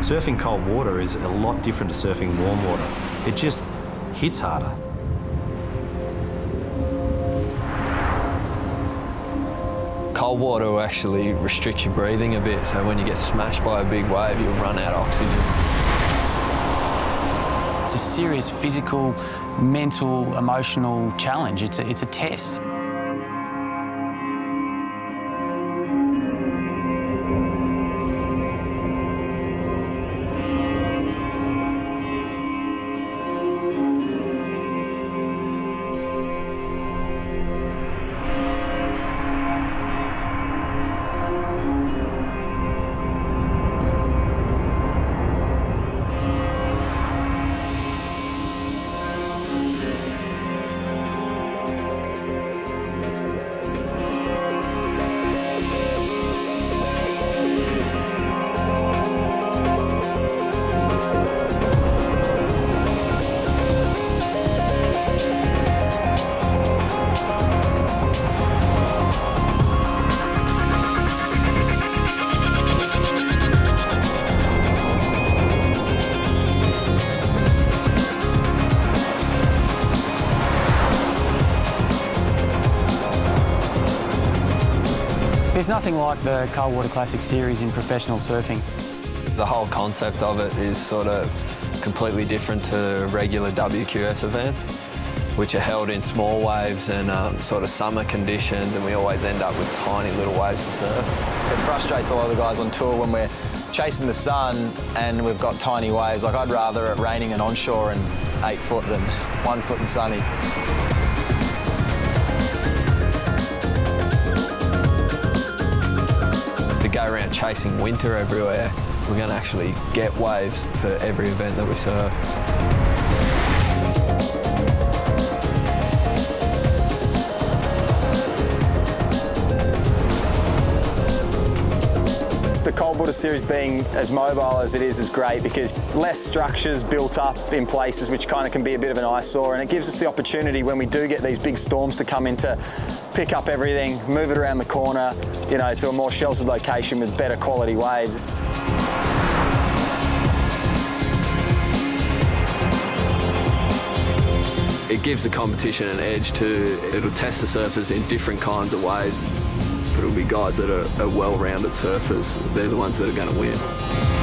Surfing cold water is a lot different to surfing warm water. It just hits harder. Cold water will actually restrict your breathing a bit, so when you get smashed by a big wave, you'll run out of oxygen. It's a serious physical, mental, emotional challenge. It's a, it's a test. There's nothing like the Cold Water Classic series in professional surfing. The whole concept of it is sort of completely different to regular WQS events, which are held in small waves and um, sort of summer conditions, and we always end up with tiny little waves to surf. It frustrates a lot of the guys on tour when we're chasing the sun and we've got tiny waves. Like, I'd rather it raining and onshore and eight foot than one foot and sunny. Chasing winter everywhere, we're going to actually get waves for every event that we surf. The cold water series being as mobile as it is is great because less structures built up in places which kind of can be a bit of an eyesore and it gives us the opportunity when we do get these big storms to come in to pick up everything, move it around the corner, you know, to a more sheltered location with better quality waves. It gives the competition an edge too. It'll test the surfers in different kinds of ways, but it'll be guys that are, are well-rounded surfers. They're the ones that are going to win.